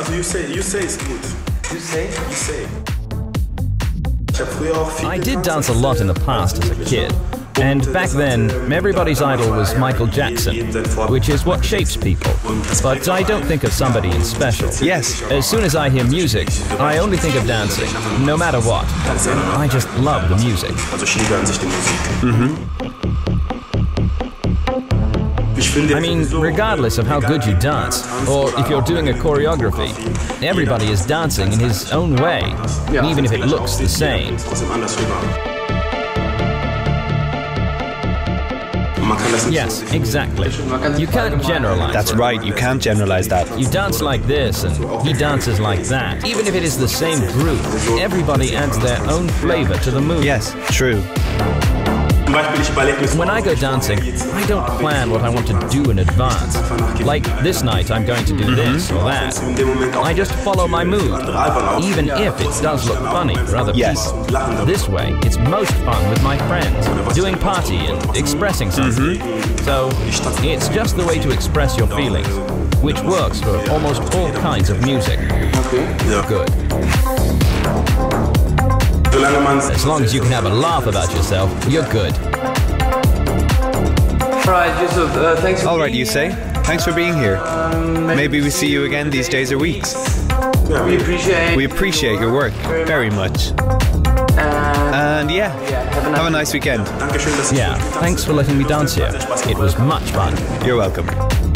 Also you say, you say ist gut. You say? You say. Ich habe früher auch viel I did dance a lot in the past as a kid. And back then, everybody's idol was Michael Jackson, which is what shapes people. But I don't think of somebody in special. Yes. As soon as I hear music, I only think of dancing, no matter what. I just love the music. Also I mean, regardless of how good you dance, or if you're doing a choreography, everybody is dancing in his own way, even if it looks the same. Trotzdem anders rüber. Und man kann das nicht Yes, exactly. You can't generalize. That's right, you can't generalize that. You dance like this and he dances like that. Even if it is the same group, everybody adds their own flavor to the move. Yes, true. When I go dancing, I don't plan what I want to do in advance. Like this night, I'm going to do mm-hmm. this or that. in dem Moment auch I just follow my mood, even if it does look funny for other Yes. people. This way, it's most fun with my friends, doing party and expressing something. Mm-hmm. So, it's just the way to express your feelings, which works for almost all kinds of music. Good. Solange As long as you can have a laugh about yourself, you're good. Alright, Juzey, uh, thanks for All right, being you say. Thanks for being here. Maybe we see you again these days or weeks. here. We appreciate We appreciate your work very much. and And yeah, yeah, have a nice have a nice weekend. Yeah, thanks for letting me dance here. It was much fun. You're welcome.